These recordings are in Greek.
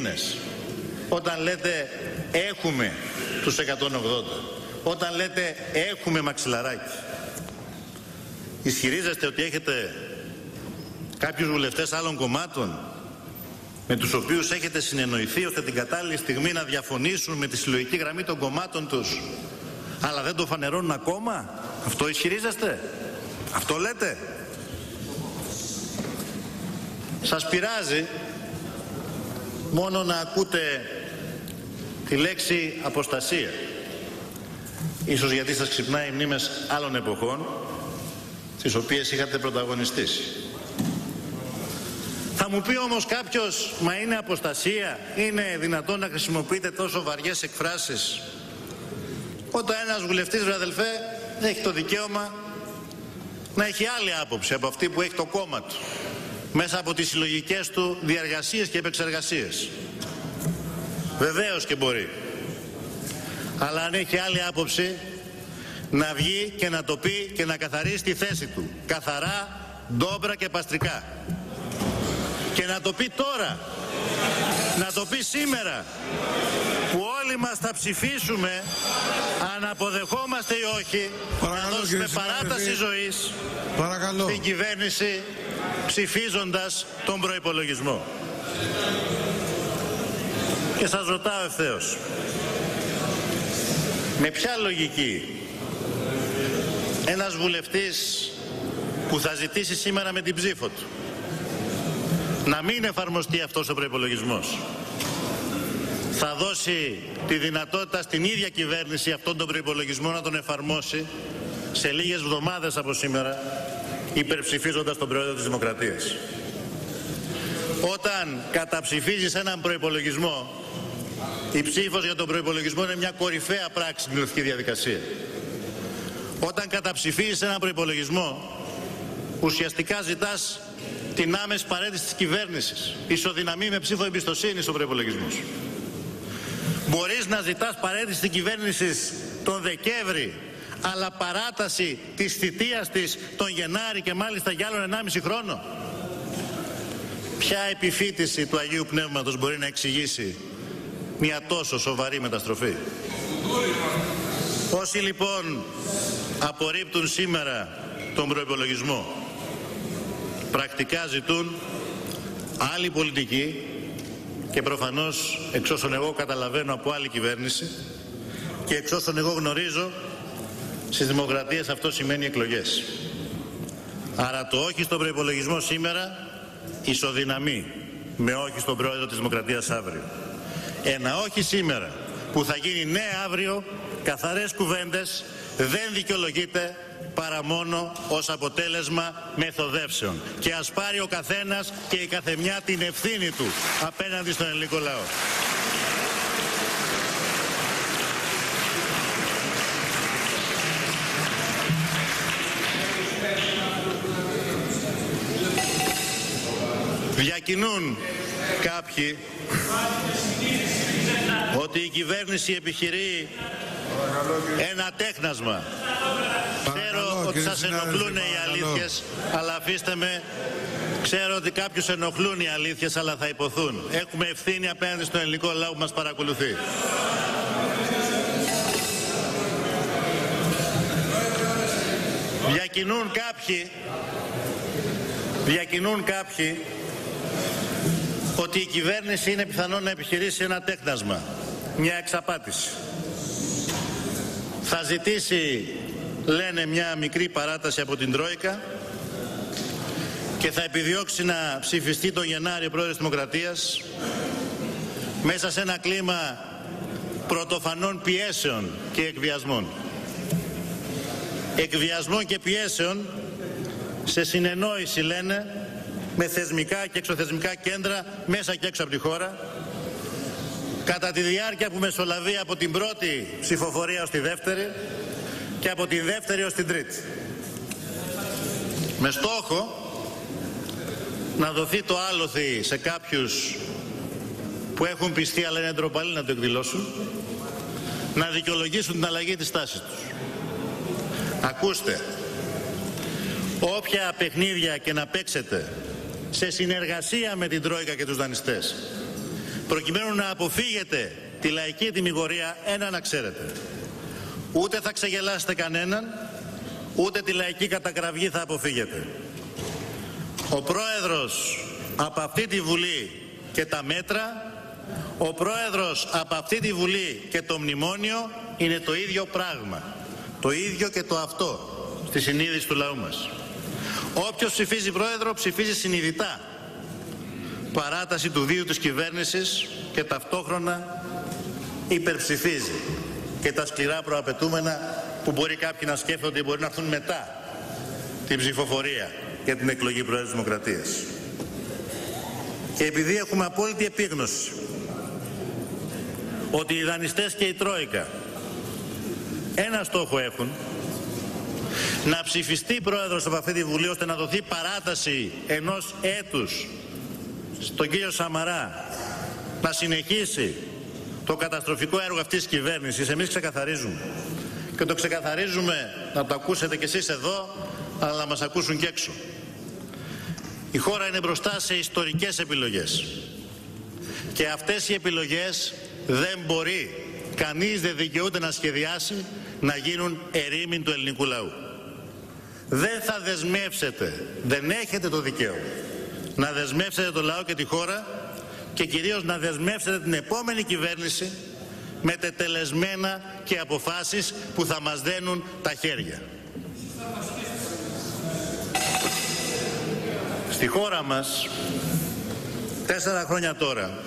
μήνες όταν λέτε έχουμε τους 180 όταν λέτε έχουμε μαξιλαράκι ισχυρίζεστε ότι έχετε κάποιους βουλευτές άλλων κομμάτων με τους οποίους έχετε συνεννοηθεί ώστε την κατάλληλη στιγμή να διαφωνήσουν με τη συλλογική γραμμή των κομμάτων τους. Αλλά δεν το φανερώνουν ακόμα. Αυτό ισχυρίζεστε. Αυτό λέτε. Σας πειράζει μόνο να ακούτε τη λέξη αποστασία. Ίσως γιατί σας ξυπνάει μνήμες άλλων εποχών, στις οποίες είχατε πρωταγωνιστήσει. Θα μου πει όμως κάποιος, μα είναι αποστασία, είναι δυνατόν να χρησιμοποιείτε τόσο βαριές εκφράσεις. Όταν ένας βουλευτής, βρε αδελφέ, έχει το δικαίωμα να έχει άλλη άποψη από αυτή που έχει το κόμμα του μέσα από τις συλλογικές του διαργασίες και επεξεργασίες. Βεβαίως και μπορεί. Αλλά αν έχει άλλη άποψη, να βγει και να το πει και να καθαρίσει τη θέση του. Καθαρά, ντόμπρα και παστρικά. Και να το πει τώρα. Να το πει σήμερα. Που όλοι μας θα ψηφίσουμε αν αποδεχόμαστε ή όχι Παρακαλώ, να δώσουμε κύριε παράταση συνάδελφε. ζωής Παρακαλώ. στην κυβέρνηση ψηφίζοντας τον προϋπολογισμό. Και σας ρωτάω ευθέως, με ποια λογική ένας βουλευτής που θα ζητήσει σήμερα με την ψήφο του να μην εφαρμοστεί αυτός ο προϋπολογισμός; Θα δώσει τη δυνατότητα στην ίδια κυβέρνηση αυτόν τον προϋπολογισμό να τον εφαρμόσει σε λίγες εβδομάδες από σήμερα υπερψηφίζοντας τον Πρόεδρο της Δημοκρατίας. Όταν καταψηφίζεις έναν προϋπολογισμό η ψήφος για τον προϋπολογισμό είναι μια κορυφαία πράξη στην κοινωνική διαδικασία. Όταν καταψηφίζεις έναν προϋπολογισμό ουσιαστικά ζητάς την άμεση παρέτηση της κυβέρνησης. Ισοδυναμεί με ψήφο εμπιστοσύνη στον προϋπολογισμός σου. Μπορείς να ζητάς παρέτηση της κυβέρνησης τον Δεκέμβρη αλλά παράταση της θητείας της τον Γενάρη και μάλιστα για άλλον 1,5 χρόνο. Ποια επιφύτηση του Αγίου Πνεύματος μπορεί να εξηγήσει μια τόσο σοβαρή μεταστροφή; Όσοι λοιπόν απορρίπτουν σήμερα τον προϋπολογισμό πρακτικά ζητούν άλλη πολιτική και προφανώς εξ όσων εγώ καταλαβαίνω από άλλη κυβέρνηση και εξ όσων εγώ γνωρίζω στις δημοκρατίες αυτό σημαίνει εκλογές. Άρα το όχι στον προϋπολογισμό σήμερα ισοδυναμεί με όχι στον πρόεδρο της Δημοκρατίας αύριο. Ένα όχι σήμερα που θα γίνει ναι αύριο, καθαρές κουβέντες, δεν δικαιολογείται παρά μόνο ως αποτέλεσμα μεθοδεύσεων. Και ας πάρει ο καθένας και η καθεμιά την ευθύνη του απέναντι στον ελληνικό λαό. Διακινούν κάποιοι ότι η κυβέρνηση επιχειρεί ένα τέχνασμα. Ξέρω ότι κύριε σας συνάδελφε, ενοχλούν οι παρακαλώ. αλήθειες, αλλά αφήστε με. Ξέρω ότι κάποιους ενοχλούν οι αλήθειες, αλλά θα υποθούν. Έχουμε ευθύνη απέναντι στον ελληνικό λαό που μας παρακολουθεί. Διακινούν κάποιοι, διακινούν κάποιοι ότι η κυβέρνηση είναι πιθανό να επιχειρήσει ένα τέχνασμα, μια εξαπάτηση. Θα ζητήσει, λένε, μια μικρή παράταση από την Τρόικα και θα επιδιώξει να ψηφιστεί τον Γενάριο πρόεδρος της Δημοκρατίας μέσα σε ένα κλίμα πρωτοφανών πιέσεων και εκβιασμών. Εκβιασμών και πιέσεων σε συνεννόηση λένε με θεσμικά και εξωθεσμικά κέντρα μέσα και έξω από τη χώρα κατά τη διάρκεια που μεσολαβεί από την πρώτη ψηφοφορία ως τη δεύτερη και από τη δεύτερη ως την τρίτη. Με στόχο να δοθεί το άλοθη σε κάποιους που έχουν πιστεί αλλά είναι ντροπαλοί να το εκδηλώσουν να δικαιολογήσουν την αλλαγή της τάσης τους. Ακούστε, όποια παιχνίδια και να παίξετε σε συνεργασία με την Τρόικα και τους δανειστές προκειμένου να αποφύγετε τη λαϊκή τιμιγορία, ένα να ξέρετε. Ούτε θα ξεγελάσετε κανέναν, ούτε τη λαϊκή κατακραυγή θα αποφύγετε. Ο πρόεδρος από αυτή τη Βουλή και τα μέτρα, ο πρόεδρος από αυτή τη Βουλή και το μνημόνιο είναι το ίδιο πράγμα. Το ίδιο και το αυτό στη συνείδηση του λαού μας. Όποιος ψηφίζει πρόεδρο ψηφίζει συνειδητά παράταση του βίου της κυβέρνησης και ταυτόχρονα υπερψηφίζει και τα σκληρά προαπαιτούμενα που μπορεί κάποιοι να σκέφτονται ότι μπορεί να έρθουν μετά την ψηφοφορία για την εκλογή Προέδρου της Δημοκρατίας. Και επειδή έχουμε απόλυτη επίγνωση ότι οι δανειστές και η Τρόικα ένα στόχο έχουν να ψηφιστεί πρόεδρος από αυτή τη Βουλή ώστε να δοθεί παράταση ενός έτους στον κύριο Σαμαρά να συνεχίσει το καταστροφικό έργο αυτής της κυβέρνησης εμείς ξεκαθαρίζουμε. Και το ξεκαθαρίζουμε να το ακούσετε κι εσείς εδώ αλλά να μας ακούσουν και έξω. Η χώρα είναι μπροστά σε ιστορικές επιλογές. Και αυτές οι επιλογές δεν μπορεί κανείς δεν δικαιούται να σχεδιάσει να γίνουν ερήμην του ελληνικού λαού. Δεν θα δεσμεύσετε δεν έχετε το δικαίωμα να δεσμεύσετε το λαό και τη χώρα και κυρίως να δεσμεύσετε την επόμενη κυβέρνηση με τετελεσμένα και αποφάσεις που θα μας δένουν τα χέρια. Στη χώρα μας, τέσσερα χρόνια τώρα,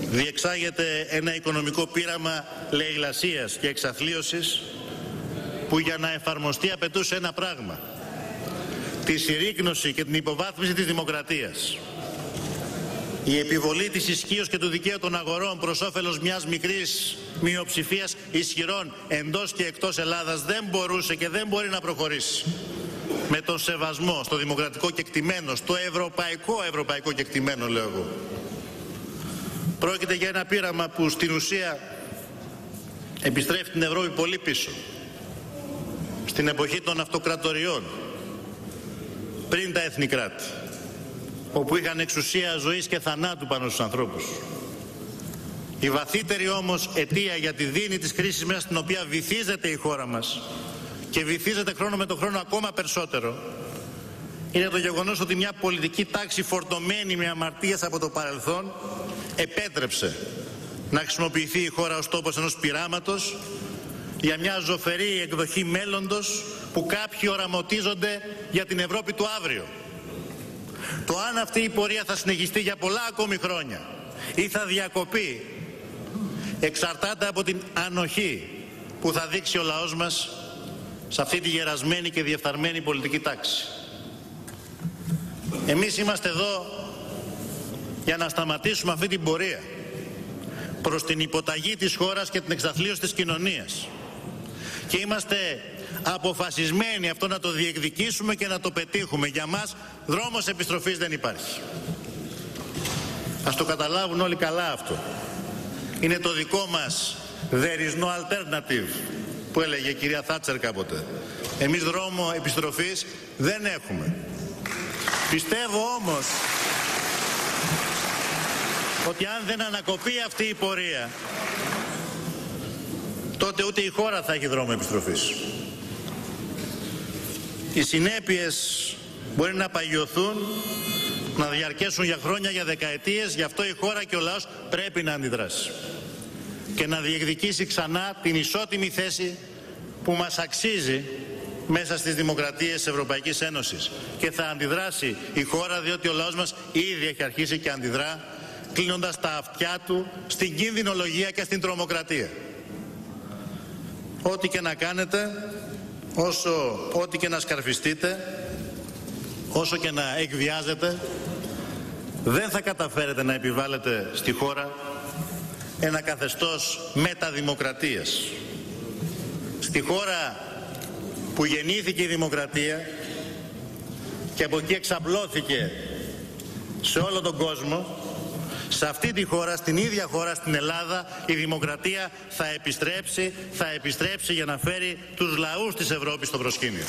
διεξάγεται ένα οικονομικό πείραμα λαιλασίας και εξαθλίωσης που για να εφαρμοστεί απαιτούσε ένα πράγμα τη συρρήκνωση και την υποβάθμιση της δημοκρατίας. Η επιβολή της ισχύως και του δικαίου των αγορών προς όφελος μιας μικρής μειοψηφίας ισχυρών εντός και εκτός Ελλάδας δεν μπορούσε και δεν μπορεί να προχωρήσει. Με τον σεβασμό στο δημοκρατικό κεκτημένο, στο ευρωπαϊκό ευρωπαϊκό κεκτημένο λέω εγώ. Πρόκειται για ένα πείραμα που στην ουσία επιστρέφει την Ευρώπη πολύ πίσω. Στην εποχή των αυτοκρατοριών, πριν τα εθνή κράτη, όπου είχαν εξουσία ζωής και θανάτου πάνω στους ανθρώπους. Η βαθύτερη όμως αιτία για τη δίνη της κρίσης μέσα στην οποία βυθίζεται η χώρα μας και βυθίζεται χρόνο με το χρόνο ακόμα περισσότερο είναι το γεγονός ότι μια πολιτική τάξη φορτωμένη με αμαρτίες από το παρελθόν επέτρεψε να χρησιμοποιηθεί η χώρα ως τόπος ενός πειράματος για μια ζωφερή εκδοχή μέλλοντος που κάποιοι οραματίζονται για την Ευρώπη του αύριο. Το αν αυτή η πορεία θα συνεχιστεί για πολλά ακόμη χρόνια ή θα διακοπεί εξαρτάται από την ανοχή που θα δείξει ο λαός μας σε αυτή τη γερασμένη και διεφθαρμένη πολιτική τάξη. Εμείς είμαστε εδώ για να σταματήσουμε αυτή την πορεία προς την υποταγή της χώρας και την εξαθλίωση της κοινωνίας. Και είμαστε αποφασισμένοι αυτό να το διεκδικήσουμε και να το πετύχουμε. Για μας δρόμος επιστροφής δεν υπάρχει. Ας το καταλάβουν όλοι καλά αυτό. Είναι το δικό μας there is no alternative που έλεγε η κυρία Θάτσερ κάποτε. Εμείς δρόμο επιστροφής δεν έχουμε. Πιστεύω όμως ότι αν δεν ανακοπεί αυτή η πορεία τότε ούτε η χώρα θα έχει δρόμο επιστροφής. Οι συνέπειες μπορεί να παγιωθούν, να διαρκέσουν για χρόνια, για δεκαετίες, γι' αυτό η χώρα και ο λαός πρέπει να αντιδράσει και να διεκδικήσει ξανά την ισότιμη θέση που μας αξίζει μέσα στις δημοκρατίες της Ευρωπαϊκής Ένωσης. Και θα αντιδράσει η χώρα διότι ο λαός μας ήδη έχει αρχίσει και αντιδρά κλείνοντας τα αυτιά του στην κίνδυνολογία και στην τρομοκρατία. Ό,τι και να κάνετε, όσο, ό,τι και να σκαρφιστείτε, όσο και να εκβιάζετε, δεν θα καταφέρετε να επιβάλλετε στη χώρα ένα καθεστώς μεταδημοκρατίας. Στη χώρα που γεννήθηκε η δημοκρατία και από εκεί εξαπλώθηκε σε όλο τον κόσμο, σε αυτή τη χώρα, στην ίδια χώρα, στην Ελλάδα, η δημοκρατία θα επιστρέψει, θα επιστρέψει για να φέρει τους λαούς της Ευρώπης στο προσκήνιο.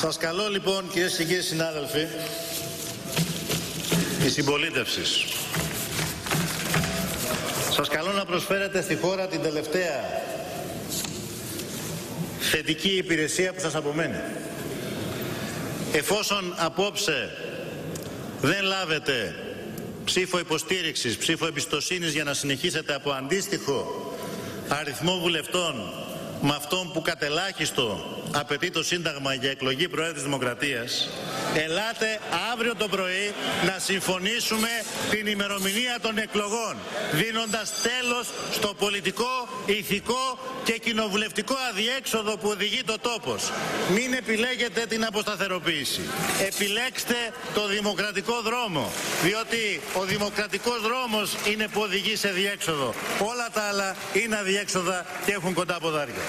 Σας καλώ λοιπόν κυρίες και κύριοι συνάδελφοι η συμπολίτευση. Σας καλώ να προσφέρετε στη χώρα την τελευταία θετική υπηρεσία που σας απομένει. Εφόσον απόψε δεν λάβετε ψήφο υποστήριξης, ψήφο εμπιστοσύνης για να συνεχίσετε από αντίστοιχο αριθμό βουλευτών με αυτόν που κατελάχιστο απαιτεί το Σύνταγμα για εκλογή Προέδρου της Δημοκρατίας, ελάτε αύριο το πρωί να συμφωνήσουμε την ημερομηνία των εκλογών, δίνοντας τέλος στο πολιτικό, ηθικό και κοινοβουλευτικό αδιέξοδο που οδηγεί το τόπος. Μην επιλέγετε την αποσταθεροποίηση. Επιλέξτε το δημοκρατικό δρόμο, διότι ο δημοκρατικός δρόμος είναι που οδηγεί σε διέξοδο. Όλα τα άλλα είναι αδιέξοδα και έχουν κοντά ποδάρια.